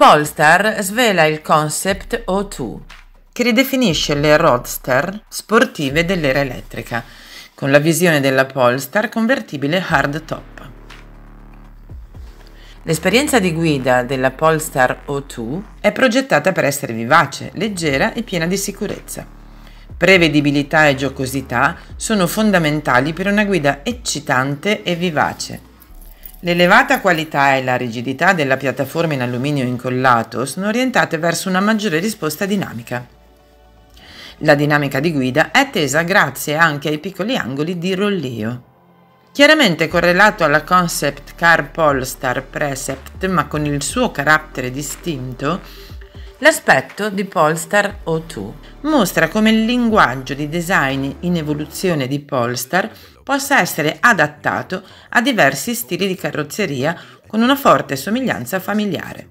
Polestar svela il concept O2, che ridefinisce le roadster sportive dell'era elettrica, con la visione della Polestar convertibile hardtop. L'esperienza di guida della Polestar O2 è progettata per essere vivace, leggera e piena di sicurezza. Prevedibilità e giocosità sono fondamentali per una guida eccitante e vivace. L'elevata qualità e la rigidità della piattaforma in alluminio incollato sono orientate verso una maggiore risposta dinamica. La dinamica di guida è tesa grazie anche ai piccoli angoli di rollio. Chiaramente correlato alla concept car Polestar Precept, ma con il suo carattere distinto, l'aspetto di Polestar O2 mostra come il linguaggio di design in evoluzione di Polestar possa essere adattato a diversi stili di carrozzeria con una forte somiglianza familiare.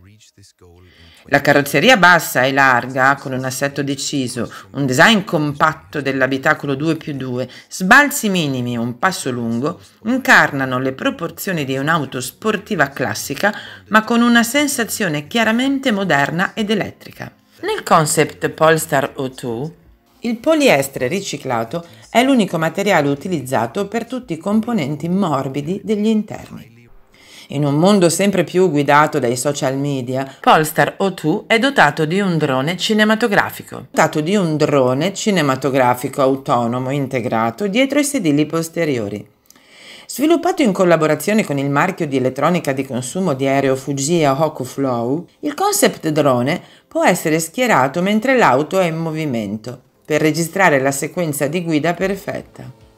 La carrozzeria bassa e larga, con un assetto deciso, un design compatto dell'abitacolo 2 più 2, sbalzi minimi e un passo lungo, incarnano le proporzioni di un'auto sportiva classica, ma con una sensazione chiaramente moderna ed elettrica. Nel concept Polestar O2, il poliestere riciclato è l'unico materiale utilizzato per tutti i componenti morbidi degli interni. In un mondo sempre più guidato dai social media, Polestar O2 è dotato di un drone cinematografico. Dotato di un drone cinematografico autonomo integrato dietro i sedili posteriori. Sviluppato in collaborazione con il marchio di elettronica di consumo di aereo Fujia Hokuflow, il concept drone può essere schierato mentre l'auto è in movimento per registrare la sequenza di guida perfetta.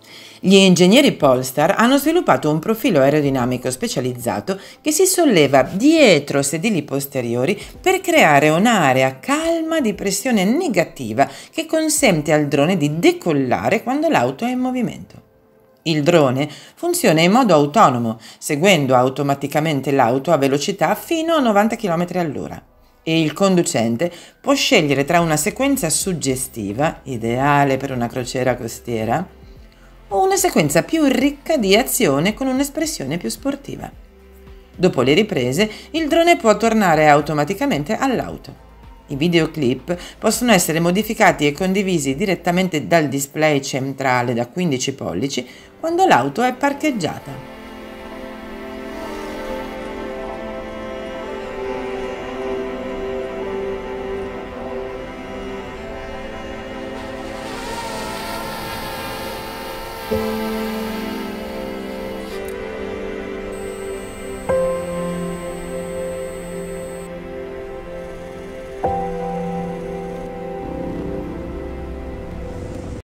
Gli ingegneri Polestar hanno sviluppato un profilo aerodinamico specializzato che si solleva dietro sedili posteriori per creare un'area calma di pressione negativa che consente al drone di decollare quando l'auto è in movimento. Il drone funziona in modo autonomo, seguendo automaticamente l'auto a velocità fino a 90 km all'ora e il conducente può scegliere tra una sequenza suggestiva, ideale per una crociera costiera, o una sequenza più ricca di azione con un'espressione più sportiva. Dopo le riprese, il drone può tornare automaticamente all'auto. I videoclip possono essere modificati e condivisi direttamente dal display centrale da 15 pollici quando l'auto è parcheggiata.